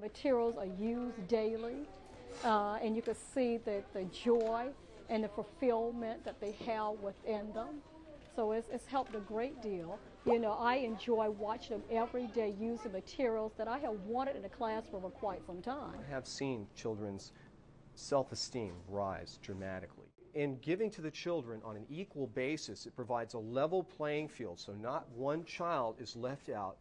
The materials are used daily, uh, and you can see the, the joy and the fulfillment that they have within them. So it's, it's helped a great deal. You know, I enjoy watching them every day use the materials that I have wanted in the classroom for quite some time. I have seen children's self esteem rise dramatically. In giving to the children on an equal basis, it provides a level playing field so not one child is left out.